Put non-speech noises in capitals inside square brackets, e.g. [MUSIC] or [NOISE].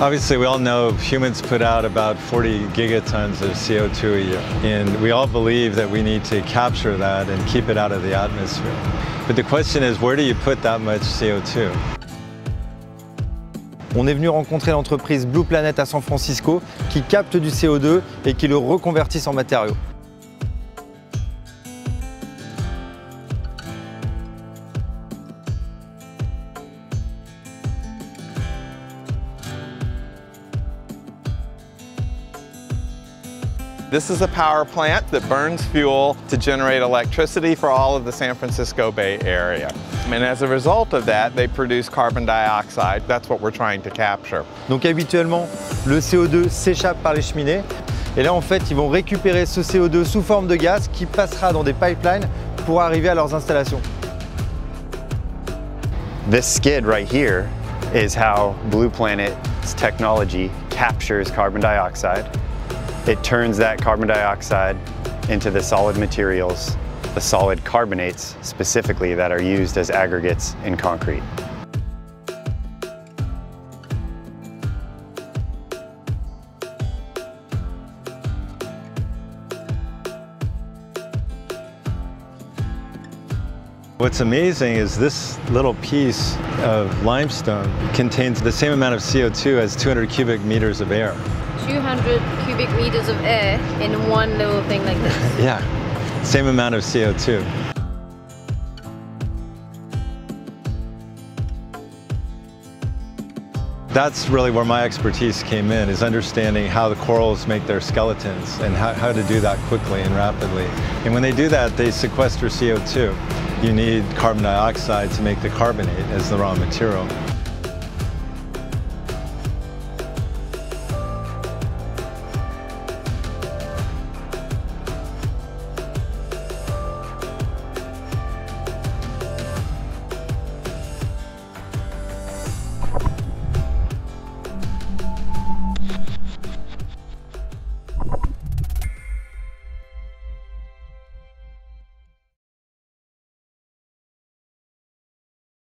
Obviously, we all know humans put out about 40 gigatons of CO2 a year, and we all believe that we need to capture that and keep it out of the atmosphere. But the question is, where do you put that much CO2? On est venu rencontrer l'entreprise Blue Planet à San Francisco qui capte du CO2 et qui le reconvertisse en matériaux. This is a power plant that burns fuel to generate electricity for all of the San Francisco Bay Area. And as a result of that, they produce carbon dioxide. That's what we're trying to capture. Donc habituellement, le CO2 s'échappe par les cheminées. Et là, en fait, ils vont récupérer ce CO2 sous forme de gaz qui passera dans des pipelines pour arriver à leurs installations. This skid right here is how Blue Planet's technology captures carbon dioxide it turns that carbon dioxide into the solid materials, the solid carbonates specifically that are used as aggregates in concrete. What's amazing is this little piece of limestone contains the same amount of CO2 as 200 cubic meters of air. 200 cubic meters of air in one little thing like this. [LAUGHS] yeah, same amount of CO2. That's really where my expertise came in, is understanding how the corals make their skeletons and how, how to do that quickly and rapidly. And when they do that, they sequester CO2. You need carbon dioxide to make the carbonate as the raw material.